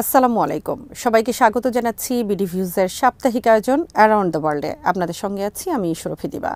আসসালামু আলাইকুম। সবাইকে স্বাগত জানাচ্ছি বিডি ভিউজের সাপ্তাহিক আয়োজন অ্যারাউন্ড দ্য ওয়ার্ল্ডে। আপনাদের সঙ্গে আছি আমি সুরভি দিবা।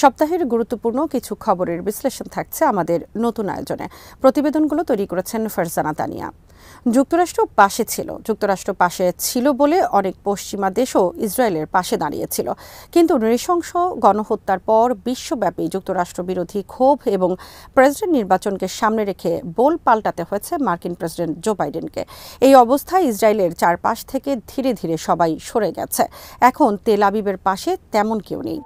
সপ্তাহের গুরুত্বপূর্ণ কিছু খবরের বিশ্লেষণ থাকছে আমাদের নতুন আয়োজনে। প্রতিবেদনগুলো তৈরি করেছেন ফারজানা তানিয়া। যুক্তরাষ্ট্র পাশে ছিল। যুক্তরাষ্ট্র পাশে ছিল বলে অনেক পশ্চিমা দেশও ইসরায়েলের পাশে দাঁড়িয়েছিল। কিন্তু নৃশংস গণহত্যার পর বিশ্বব্যাপী যুক্তরাষ্ট্র বিরোধী ক্ষোভ এবং প্রেসিডেন্ট নির্বাচনকে সামনে রেখে বোল পাল্টাতে হয়েছে মার্কিন প্রেসিডেন্ট জো বাইডেনকে। এই অবস্থায় ইসরায়েলের চারপাশ থেকে ধীরে ধীরে সবাই সরে গেছে। এখন তেল আবিবের পাশে তেমন কেউ নেই।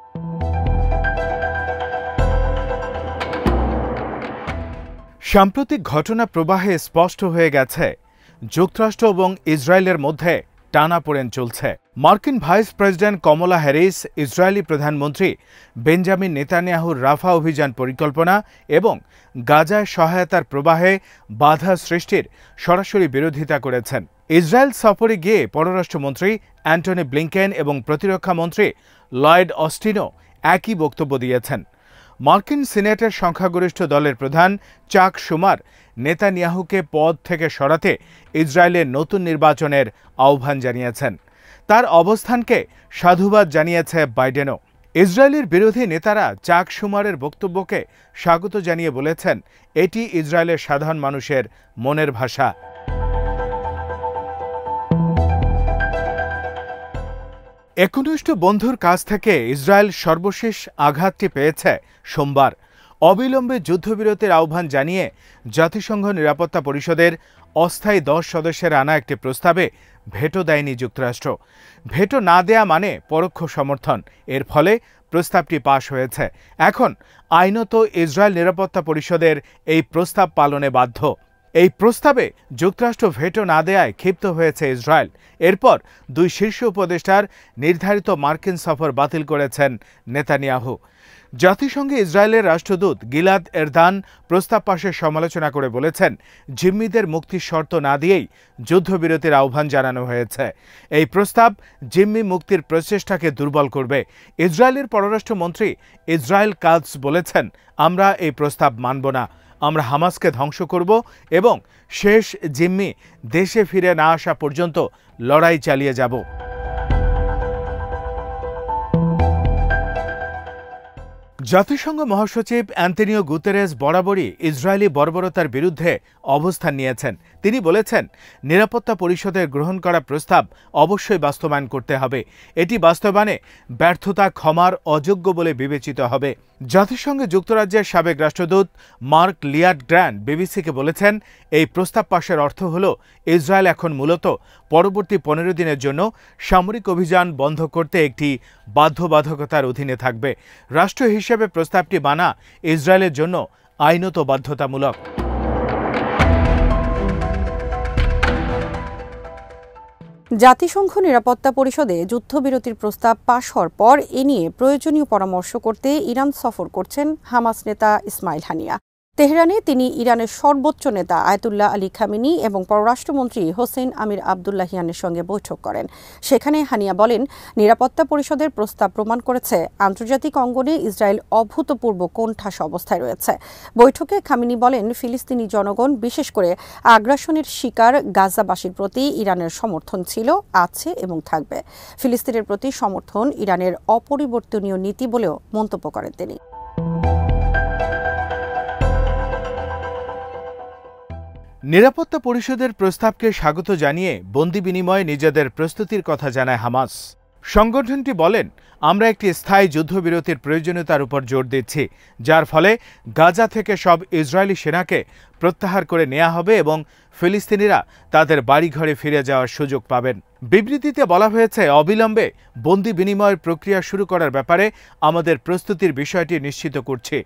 সাম্প্রতিক ঘটনা প্রবাহে স্পষ্ট হয়ে গেছে যুক্তরাষ্ট্র এবং ইসরায়েলের মধ্যে টানাপোড়েন চলছে। মার্কিন vice president Kamala Harris, Israeli প্রধানমন্ত্রী বেঞ্জামিন নেতানিয়াহুর রাফা অভিযান পরিকল্পনা এবং গাজায় সহায়তার প্রবাহে বাধা সৃষ্টির সরাসরি বিরোধিতা করেছেন। ইসরায়েল সফরে গিয়ে পররাষ্ট্রমন্ত্রী অ্যান্টনি ব্লিংকেন এবং প্রতিরক্ষামন্ত্রী লয়েড অস্টিনও একই বক্তব্য দিয়েছেন। মার্কিন সিনেটের সংখ্যাগরিষ্ঠ দলের প্রধান চাক সুমার নেতানিয়াহুকে পদ থেকে সরাতে ইসরায়েলের নতুন নির্বাচনের আহ্বান জানিয়েছেন। তার অবস্থানকে সাধুবাদ জানিয়েছে বাইডেনও। ইসরায়েলের বিরোধী নেতারা চাক সুমারের বক্তব্যকে স্বাগত জানিয়ে বলেছেন, এটি ইসরায়েলের সাধারণ মানুষের মনের ভাষা। একনিষ্ঠ বন্ধুর কাছ থেকে ইসরায়েল সর্বশেষ আঘাতটি পেয়েছে সোমবার। অবিলম্বে যুদ্ধবিরতির আহ্বান জানিয়ে জাতিসংঘ নিরাপত্তা পরিষদের অস্থায়ী দশ সদস্যের আনা একটি প্রস্তাবে ভেটো দেয়নি যুক্তরাষ্ট্র। ভেটো না দেয়া মানে পরোক্ষ সমর্থন। এর ফলে প্রস্তাবটি পাশ হয়েছে। এখন আইনত ইসরায়েল নিরাপত্তা পরিষদের এই প্রস্তাব পালনে বাধ্য। এই প্রস্তাবে যুক্তরাষ্ট্র ভেটো না দেয়ায় ক্ষিপ্ত হয়েছে ইসরায়েল। এরপর দুই শীর্ষ উপদেষ্টার নির্ধারিত মার্কিন সফর বাতিল করেছেন নেতানিয়াহু। জাতিসংঘে ইসরায়েলের রাষ্ট্রদূত গিলাদ এরদান প্রস্তাব পাশের সমালোচনা করে বলেছেন, জিম্মিদের মুক্তির শর্ত না দিয়েই যুদ্ধবিরতির আহ্বান জানানো হয়েছে। এই প্রস্তাব জিম্মি মুক্তির প্রচেষ্টাকে দুর্বল করবে। ইসরায়েলের পররাষ্ট্রমন্ত্রী ইসরায়েল কালস বলেছেন, আমরা এই প্রস্তাব মানব না। আমরা হামাসকে ধ্বংস করব এবং শেষ জিম্মি দেশে ফিরে না আসা পর্যন্ত লড়াই চালিয়ে যাব। জাতিসংঘ মহাসচিব অ্যান্টনিও গুতেরেস বরাবরই ইসরায়েলি বর্বরতার বিরুদ্ধে অবস্থান নিয়েছেন। তিনি বলেছেন, নিরাপত্তা পরিষদের গ্রহণ করা প্রস্তাব অবশ্যই বাস্তবায়ন করতে হবে। এটি বাস্তবায়নে ব্যর্থতা ক্ষমার অযোগ্য বলে বিবেচিত হবে। জাতিসংঘে যুক্তরাজ্যের সাবেক রাষ্ট্রদূত মার্ক লিয়াড গ্র্যান্ড বিবিসিকে বলেছেন, এই প্রস্তাব পাশের অর্থ হল, ইসরায়েল এখন মূলত পরবর্তী পনেরো দিনের জন্য সামরিক অভিযান বন্ধ করতে একটি বাধ্যবাধকতার অধীনে থাকবে। রাষ্ট্র হিসেবে প্রস্তাবটি বানা ইসরায়েলের জন্য আইনত বাধ্যতামূলক। জাতিসংঘ নিরাপত্তা পরিষদে যুদ্ধবিরতির প্রস্তাব পাশ হওয়ার পর এ নিয়ে প্রয়োজনীয় পরামর্শ করতে ইরান সফর করছেন হামাস নেতা ইসমাইল হানিয়া। তেহরানে তিনি ইরানের সর্বোচ্চ নেতা আয়তুল্লাহ আলী খামিনি এবং পররাষ্ট্রমন্ত্রী হোসেন আমির আবদুল্লাহিয়ানের সঙ্গে বৈঠক করেন। সেখানে হানিয়া বলেন, নিরাপত্তা পরিষদের প্রস্তাব প্রমাণ করেছে আন্তর্জাতিক অঙ্গনে ইসরায়েল অভূতপূর্ব কোণঠাস অবস্থায় রয়েছে। বৈঠকে খামিনি বলেন, ফিলিস্তিনি জনগণ, বিশেষ করে আগ্রাসনের শিকার গাজাবাসীর প্রতি ইরানের সমর্থন ছিল, আছে এবং থাকবে। ফিলিস্তিনের প্রতি সমর্থন ইরানের অপরিবর্তনীয় নীতি বলেও মন্তব্য করেন তিনি। নিরাপত্তা পরিষদের প্রস্তাবকে স্বাগত জানিয়ে বন্দি বিনিময়ে নিজেদের প্রস্তুতির কথা জানায় হামাস। সংগঠনটি বলেন, আমরা একটি স্থায়ী যুদ্ধবিরতির প্রয়োজনীয়তার উপর জোর দিচ্ছি, যার ফলে গাজা থেকে সব ইসরায়েলি সেনাকে প্রত্যাহার করে নেওয়া হবে এবং ফিলিস্তিনিরা তাদের বাড়িঘরে ফিরে যাওয়ার সুযোগ পাবেন। বিবৃতিতে বলা হয়েছে, অবিলম্বে বন্দি বিনিময়ের প্রক্রিয়া শুরু করার ব্যাপারে আমাদের প্রস্তুতির বিষয়টি নিশ্চিত করছি।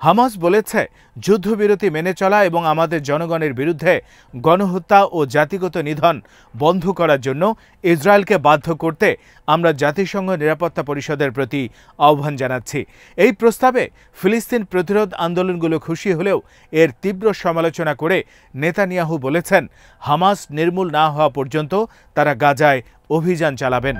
হামাস বলেছে, যুদ্ধবিরতি মেনে চলা এবং আমাদের জনগণের বিরুদ্ধে গণহত্যা ও জাতিগত নিধন বন্ধ করার জন্য ইসরায়েলকে বাধ্য করতে আমরা জাতিসংঘ নিরাপত্তা পরিষদের প্রতি আহ্বান জানাচ্ছি। এই প্রস্তাবে ফিলিস্তিন প্রতিরোধ আন্দোলনগুলো খুশি হলেও এর তীব্র সমালোচনা করে নেতানিয়াহু বলেছেন হামাস নির্মূল না হওয়া পর্যন্ত তারা গাজায় অভিযান চালাবেন।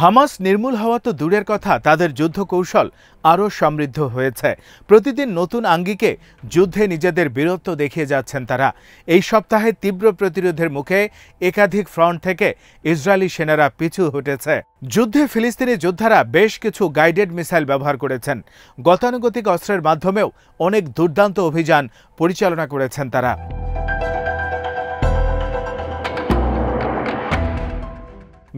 হামাস নির্মূল হওয়া তো দূরের কথা, তাদের যুদ্ধ কৌশল আরও সমৃদ্ধ হয়েছে। প্রতিদিন নতুন আঙ্গিকে যুদ্ধে নিজেদের বীরত্ব দেখিয়ে যাচ্ছেন তারা। এই সপ্তাহে তীব্র প্রতিরোধের মুখে একাধিক ফ্রন্ট থেকে ইসরায়েলি সেনারা পিছু হটেছে। যুদ্ধে ফিলিস্তিনি যোদ্ধারা বেশ কিছু গাইডেড মিসাইল ব্যবহার করেছেন। গতানুগতিক অস্ত্রের মাধ্যমেও অনেক দুর্দান্ত অভিযান পরিচালনা করেছেন তারা।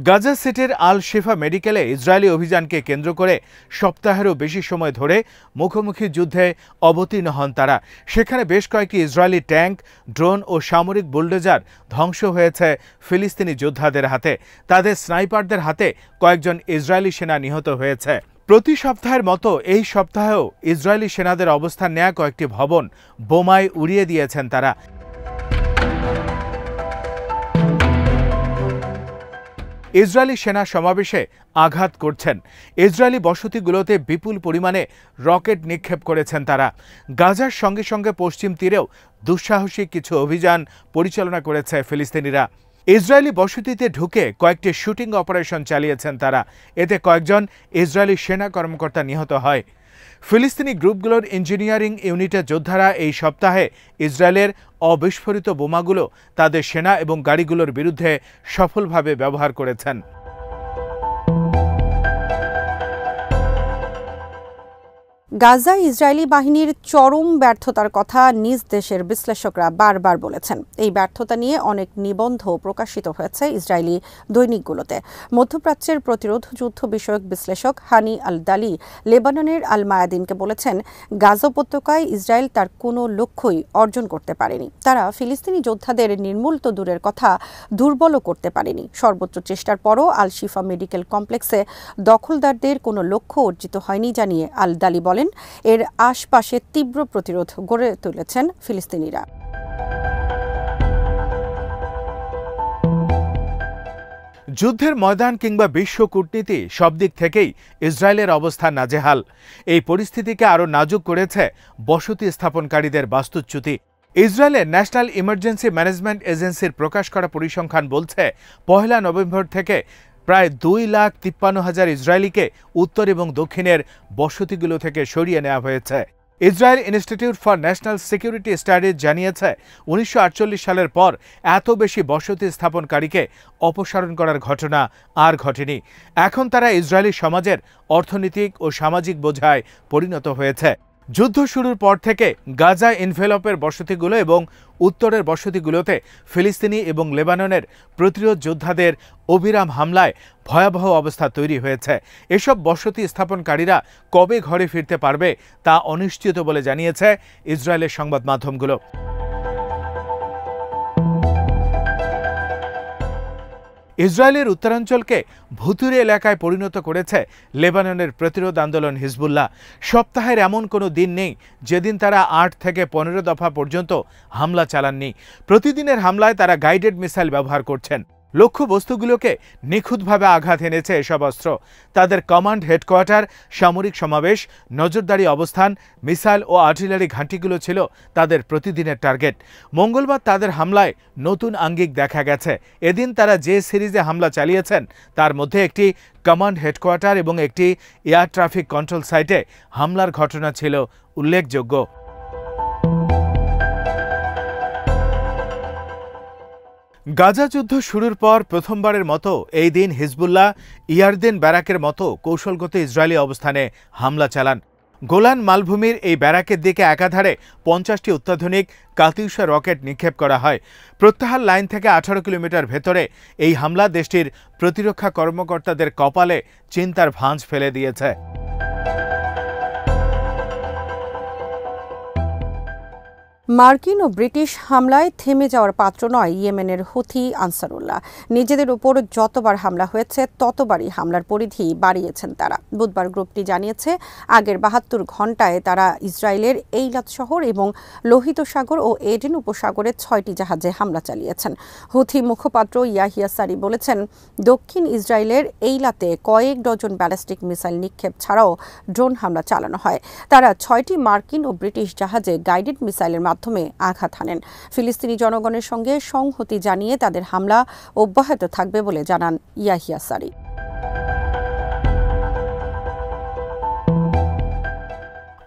গাজা সিটির আল শিফা মেডিকেলে ইসরায়েলি অভিযানকে কেন্দ্র করে সপ্তাহেরও বেশি সময় ধরে মুখোমুখি যুদ্ধে অবতীর্ণ হন তারা। সেখানে বেশ কয়েকটি ইসরায়েলি ট্যাঙ্ক, ড্রোন ও সামরিক বুলডোজার ধ্বংস হয়েছে ফিলিস্তিনি যোদ্ধাদের হাতে। তাদের স্নাইপারদের হাতে কয়েকজন ইসরায়েলি সেনা নিহত হয়েছে। প্রতি সপ্তাহের মতো এই সপ্তাহেও ইসরায়েলি সেনাদের অবস্থান নেয়া কয়েকটি ভবন বোমায় উড়িয়ে দিয়েছেন তারা। ইসরায়েলি সেনা সমাবেশে আঘাত করছেন। ইসরায়েলি বসতিগুলোতে বিপুল পরিমাণে রকেট নিক্ষেপ করেছেন তারা। গাজার সঙ্গে সঙ্গে পশ্চিম তীরেও দুঃসাহসিক কিছু অভিযান পরিচালনা করেছে ফিলিস্তিনিরা। ইসরায়েলি বসতিতে ঢুকে কয়েকটি শুটিং অপারেশন চালিয়েছেন তারা। এতে কয়েকজন ইসরায়েলি সেনা কর্মকর্তা নিহত হয়। ফিলিস্তিনি গ্রুপগুলোর ইঞ্জিনিয়ারিং ইউনিটের যোদ্ধারা এই সপ্তাহে ইসরায়েলের অবিস্ফোরিত বোমাগুলো তাদের সেনা এবং গাড়িগুলোর বিরুদ্ধে সফলভাবে ব্যবহার করেছেন। গাজায় ইসরায়েলি বাহিনীর চরম ব্যর্থতার কথা নিজ দেশের বিশ্লেষকরা বারবার বলেছেন। এই ব্যর্থতা নিয়ে অনেক নিবন্ধ প্রকাশিত হয়েছে ইসরায়েলি দৈনিকগুলোতে। মধ্যপ্রাচ্যের প্রতিরোধ যুদ্ধ বিষয়ক বিশ্লেষক হানি আল দালি লেবাননের আল মায়াদিনকে বলেছেন, গাজা উপত্যকায় ইসরায়েল তার কোনো লক্ষ্যই অর্জন করতে পারেনি। তারা ফিলিস্তিনি যোদ্ধাদের নির্মূল তো দূরের কথা, দুর্বলও করতে পারেনি। সর্বোচ্চ চেষ্টার পরও আল শিফা মেডিকেল কমপ্লেক্সে দখলদারদের কোনো লক্ষ্য অর্জিত হয়নি জানিয়ে আল দালি বলেন। বলেন, এর আশপাশে তীব্র প্রতিরোধ গড়ে তুলেছেন ফিলিস্তিনিরা। যুদ্ধের ময়দান কিংবা বিশ্ব কূটনীতি সব দিক থেকেই ইসরায়েলের অবস্থা নাজেহাল। এই পরিস্থিতিকে আরও নাজুক করেছে বসতি স্থাপনকারীদের বাস্তুচ্যুতি। ইসরায়েলের ন্যাশনাল ইমার্জেন্সি ম্যানেজমেন্ট এজেন্সির প্রকাশ করা পরিসংখ্যান বলছে, পহেলা নভেম্বর থেকে প্রায় দুই লাখ তিপ্পান্ন হাজার ইসরায়েলিকে উত্তর এবং দক্ষিণের বসতিগুলো থেকে সরিয়ে নেওয়া হয়েছে। Israel Institute for National Security Studies জানিয়েছে, উনিশশো আটচল্লিশ সালের পর এত বেশি বসতি স্থাপনকারীকে অপসারণ করার ঘটনা আর ঘটেনি। এখন তারা ইসরায়েলি সমাজের অর্থনৈতিক ও সামাজিক বোঝায় পরিণত হয়েছে। যুদ্ধ শুরুর পর থেকে গাজা ইনভেলপের বসতিগুলো এবং উত্তরের বসতিগুলোতে ফিলিস্তিনি এবং লেবাননের প্রতিরোধ যোদ্ধাদের অবিরাম হামলায় ভয়াবহ অবস্থা তৈরি হয়েছে। এসব বসতি স্থাপনকারীরা কবে ঘরে ফিরতে পারবে তা অনিশ্চিত বলে জানিয়েছে ইসরায়েলের সংবাদ মাধ্যমগুলো ইসরায়েলের উত্তরাঞ্চলকে ভুতুরে এলাকায় পরিণত করেছে লেবাননের প্রতিরোধ আন্দোলন হিজবুল্লাহ। সপ্তাহের এমন কোনো দিন নেই যেদিন তারা আট থেকে পনেরো দফা পর্যন্ত হামলা চালাননি। প্রতিদিনের হামলায় তারা গাইডেড মিসাইল ব্যবহার করছেন। লক্ষ্যবস্তুগুলোকে নিখুঁতভাবে আঘাত এনেছে এসব অস্ত্র। তাদের কমান্ড হেডকোয়ার্টার, সামরিক সমাবেশ, নজরদারি অবস্থান, মিসাইল ও আর্টিলারি ঘাঁটিগুলো ছিল তাদের প্রতিদিনের টার্গেট। মঙ্গলবার তাদের হামলায় নতুন আঙ্গিক দেখা গেছে। এদিন তারা যে সিরিজে হামলা চালিয়েছেন, তার মধ্যে একটি কমান্ড হেডকোয়ার্টার এবং একটি এয়ার ট্রাফিক কন্ট্রোল সাইটে হামলার ঘটনা ছিল উল্লেখযোগ্য। গাজা যুদ্ধ শুরুর পর প্রথমবারের মতো এই দিন হিজবুল্লাহ ইয়ারদিন ব্যারাকের মতো কৌশলগত ইসরায়েলি অবস্থানে হামলা চালান। গোলান মালভূমির এই ব্যারাকের দিকে একাধারে পঞ্চাশটি অত্যাধুনিক কাতিউষা রকেট নিক্ষেপ করা হয়। প্রত্যাহার লাইন থেকে আঠারো কিলোমিটার ভেতরে এই হামলা দেশটির প্রতিরক্ষা কর্মকর্তাদের কপালে চিন্তার ভাঁজ ফেলে দিয়েছে। মার্কিন ও ব্রিটিশ হামলায় থেমে যাওয়ার পাত্র নয় ইয়েমেনের হুথি আনসারুল্লাহ। নিজেদের উপর যতবার হামলা হয়েছে, ততবারই হামলার পরিধি বাড়িয়েছেন তারা। বুধবার গ্রুপটি জানিয়েছে, আগের বাহাত্তর ঘণ্টায় তারা ইসরায়েলের এইলাত শহর এবং লোহিত সাগর ও এডেন উপসাগরের ছয়টি জাহাজে হামলা চালিয়েছেন। হুথি মুখপাত্র ইয়াহিয়া সারি বলেছেন, দক্ষিণ ইসরায়েলের এইলাতে কয়েক ডজন ব্যালিস্টিক মিসাইল নিক্ষেপ ছাড়াও ড্রোন হামলা চালানো হয়। তারা ছয়টি মার্কিন ও ব্রিটিশ জাহাজে গাইডেড মিসাইলের মাধ্যমে মাধ্যমে আঘাত হানেন। ফিলিস্তিনি জনগণের সঙ্গে সংহতি জানিয়ে তাদের হামলা অব্যাহত থাকবে বলে জানান ইয়াহিয়া সারি।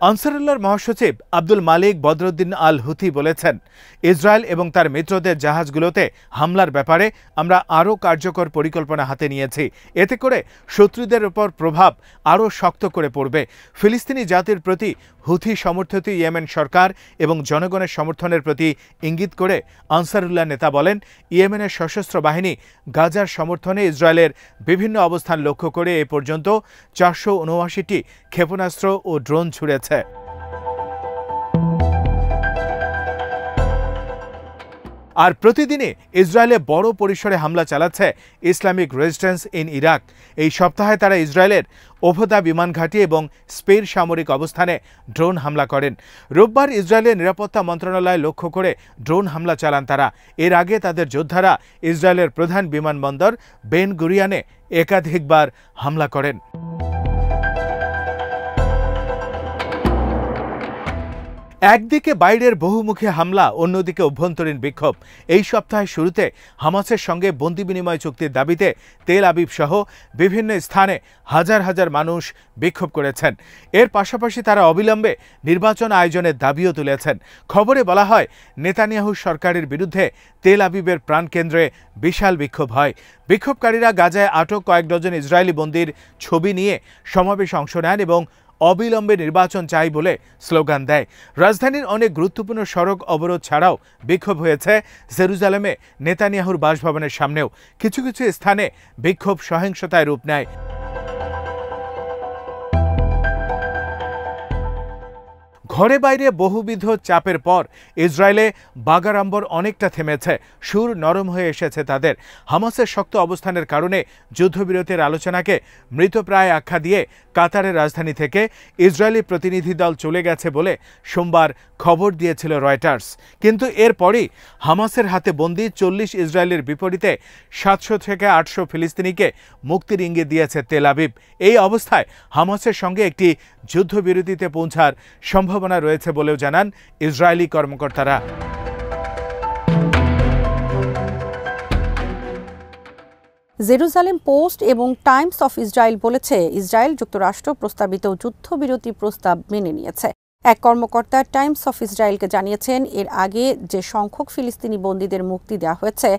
আনসারুল্লাহর মহাসচিব Abdul Malik Badruddin al Houthi বলেছেন, ইসরায়েল এবং তার মিত্রদের জাহাজগুলোতে হামলার ব্যাপারে আমরা আরও কার্যকর পরিকল্পনা হাতে নিয়েছি। এতে করে শত্রুদের উপর প্রভাব আরও শক্ত করে পড়বে। ফিলিস্তিনি জাতির প্রতি হুথি সমর্থিত ইয়েমেন সরকার এবং জনগণের সমর্থনের প্রতি ইঙ্গিত করে আনসারুল্লাহ নেতা বলেন, ইয়েমেনের সশস্ত্র বাহিনী গাজার সমর্থনে ইসরায়েলের বিভিন্ন অবস্থান লক্ষ্য করে এ পর্যন্ত চারশো উনআশিটি ক্ষেপণাস্ত্র ও ড্রোন ছুড়েছে। আর প্রতিদিনই ইসরায়েলে বড় পরিসরে হামলা চালাচ্ছে ইসলামিক রেজিস্ট্যান্স ইন ইরাক। এই সপ্তাহে তারা ইসরায়েলের ওভদা বিমান ঘাঁটি এবং স্পের সামরিক অবস্থানে ড্রোন হামলা করেন। রোববার ইসরায়েলের নিরাপত্তা মন্ত্রণালয় লক্ষ্য করে ড্রোন হামলা চালান তারা। এর আগে তাদের যোদ্ধারা ইসরায়েলের প্রধান বিমানবন্দর বেন গুরিয়ানে একাধিকবার হামলা করেন। একদিকে বাইরের বহুমুখী হামলা, অন্যদিকে অভ্যন্তরীণ বিক্ষোভ। এই সপ্তাহের শুরুতে হামাসের সঙ্গে বন্দি বিনিময় চুক্তির দাবিতে তেল আবিব সহ বিভিন্ন স্থানে হাজার হাজার মানুষ বিক্ষোভ করেছেন। এর পাশাপাশি তারা অবিলম্বে নির্বাচন আয়োজনের দাবিও তুলেছেন। খবরে বলা হয়, নেতানিয়াহু সরকারের বিরুদ্ধে তেল আবিবের প্রাণকেন্দ্রে বিশাল বিক্ষোভ হয়। বিক্ষোভকারীরা গাজায় আটক কয়েক ডজন ইসরায়েলি বন্দির ছবি নিয়ে সমাবেশে অংশ নেন এবং অবিলম্বে নির্বাচন চাই বলে স্লোগান দেয়। রাজধানীর অনেক গুরুত্বপূর্ণ সড়ক অবরোধ ছাড়াও বিক্ষোভ হয়েছে জেরুজালেমে নেতানিয়াহুর বাসভবনের সামনেও। কিছু কিছু স্থানে বিক্ষোভ সহিংসতায় রূপ নেয়। ঘরে বাইরে বহুবিধ চাপের পর ইসরায়েলে বাগাড়ম্বর অনেকটা থেমেছে। সুর নরম হয়ে এসেছে তাদের। হামাসের শক্ত অবস্থানের কারণে যুদ্ধবিরতির আলোচনাকে মৃতপ্রায় আখ্যা দিয়ে কাতারের রাজধানী থেকে ইসরায়েলি প্রতিনিধি দল চলে গেছে বলে সোমবার খবর দিয়েছিল রয়টার্স। কিন্তু এরপরই হামাসের হাতে বন্দি চল্লিশ ইসরায়েলের বিপরীতে সাতশো থেকে আটশো ফিলিস্তিনিকে মুক্তির ইঙ্গিত দিয়েছে তেল আবিব। এই অবস্থায় হামাসের সঙ্গে একটি যুদ্ধবিরতিতে পৌঁছার সম্ভাবনা রয়েছে বলেও জানান ইসরায়েলি কর্মকর্তারা। জেরুজালেম পোস্ট এবং টাইমস অফ ইসরায়েল বলেছে, ইসরায়েল যুক্তরাষ্ট্র প্রস্তাবিত যুদ্ধবিরতি প্রস্তাব মেনে নিয়েছে। এক কর্মকর্তা টাইমস অফ ইসরায়েলকে জানিয়েছেন, এর আগে যে সংখ্যক ফিলিস্তিনি বন্দীদের মুক্তি দেওয়া হয়েছে,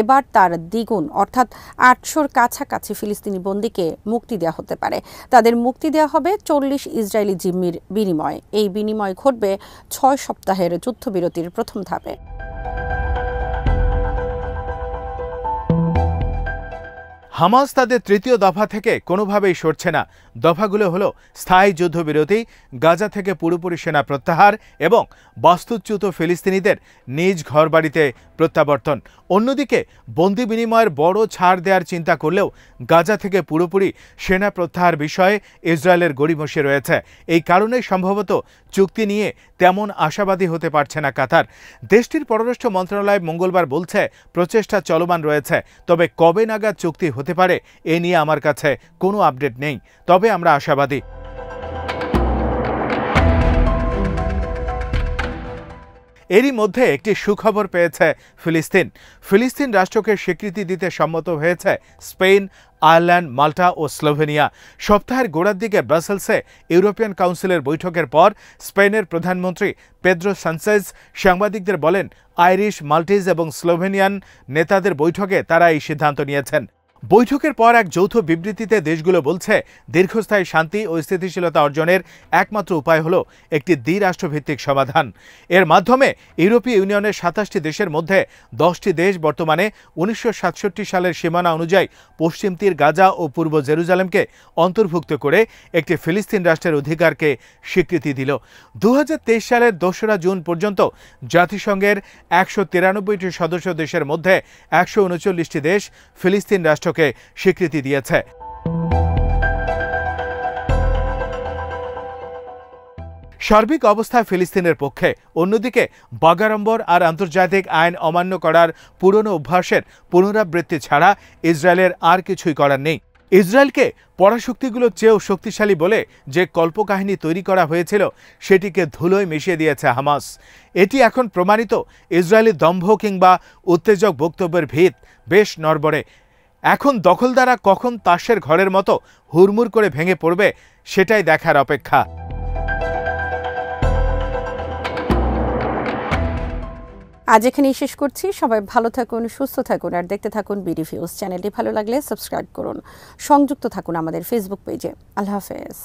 এবার তার দ্বিগুণ, অর্থাৎ আটশোর কাছাকাছি ফিলিস্তিনি বন্দীকে মুক্তি দেওয়া হতে পারে। তাদের মুক্তি দেওয়া হবে চল্লিশ ইসরায়েলি জিম্মির বিনিময়। এই বিনিময় ঘটবে ছয় সপ্তাহের যুদ্ধবিরতির প্রথম ধাপে। হামাস তাদের তৃতীয় দফা থেকে কোনোভাবেই সরছে না। দফাগুলো হলো স্থায়ী যুদ্ধবিরতি, গাজা থেকে পুরোপুরি সেনা প্রত্যাহার এবং বাস্তুচ্যুত ফিলিস্তিনিদের নিজ ঘরবাড়িতে প্রত্যাবর্তন। অন্যদিকে, বন্দি বিনিময়ের বড় ছাড় দেওয়ার চিন্তা করলেও গাজা থেকে পুরোপুরি সেনা প্রত্যাহার বিষয়ে ইসরায়েলের গড়িমসে রয়েছে। এই কারণে সম্ভবত চুক্তি নিয়ে তেমন আশাবাদী হতে পারছে না কাতার। দেশটির পররাষ্ট্র মন্ত্রণালয় মঙ্গলবার বলছে, প্রচেষ্টা চলমান রয়েছে, তবে কবে নাগাদ চুক্তি হতে পারে, এ নিয়ে আমার কাছে কোনো আপডেট নেই। তবে আমরা আশাবাদী। এরই মধ্যে একটি সুখবর পেয়েছে ফিলিস্তিন। ফিলিস্তিন রাষ্ট্রকে স্বীকৃতি দিতে সম্মত হয়েছে স্পেন, আয়ারল্যান্ড, মাল্টা ও স্লোভেনিয়া। সপ্তাহের গোড়ার দিকে ব্রাসেলসে ইউরোপিয়ান কাউন্সিলের বৈঠকের পর স্পেনের প্রধানমন্ত্রী পেদ্রো সানসেজ সাংবাদিকদের বলেন, আইরিশ, মাল্টিজ এবং স্লোভেনিয়ান নেতাদের বৈঠকে তারা এই সিদ্ধান্ত নিয়েছেন। বৈঠকের পর এক যৌথ বিবৃতিতে দেশগুলো বলছে, দীর্ঘস্থায়ী শান্তি ও স্থিতিশীলতা অর্জনের একমাত্র উপায় হল একটি দ্বিরাষ্ট্রভিত্তিক সমাধান। এর মাধ্যমে ইউরোপীয় ইউনিয়নের সাতাশটি দেশের মধ্যে দশটি দেশ বর্তমানে উনিশশো সাতষট্টি সালের সীমানা অনুযায়ী পশ্চিম তীর গাজা ও পূর্ব জেরুজালেমকে অন্তর্ভুক্ত করে একটি ফিলিস্তিন রাষ্ট্রের অধিকারকে স্বীকৃতি দিল। দু হাজার তেইশ সালের দোসরা জুন পর্যন্ত জাতিসংঘের একশো সদস্য দেশের মধ্যে একশো দেশ ফিলিস্তিন রাষ্ট্র রাষ্ট্রকে স্বীকৃতি দিয়েছে। সার্বিক অবস্থা ফিলিস্তিনের পক্ষে অন্যদিকে বাগাড়ম্বর আর আন্তর্জাতিক আইন অমান্য করার পুরনো অভ্যাসের পুনরাবৃত্তি ছাড়া ইসরায়েলের আর কিছুই করার নেই। ইসরায়েলকে পরাশক্তিগুলোর চেয়েও শক্তিশালী বলে যে কল্পকাহিনী তৈরি করা হয়েছিল, সেটিকে ধুলোয় মিশিয়ে দিয়েছে হামাস। এটি এখন প্রমাণিত ইসরায়েলি দম্ভ কিংবা উত্তেজক বক্তব্যের ভিত, বেশ নরবরে এখন দখলদারা কখন তাসের ঘরের মতো হুড়মুড় করে ভেঙে পড়বে সেটাই দেখার অপেক্ষা। আজ এখানেই শেষ করছি। সবাই ভালো থাকুন, সুস্থ থাকুন, আর দেখতে থাকুন বিডি ভিউজ চ্যানেলটি। ভালো লাগলে সাবস্ক্রাইব করুন। সংযুক্ত থাকুন আমাদের ফেসবুক পেজে আল্লাহ হাফেজ।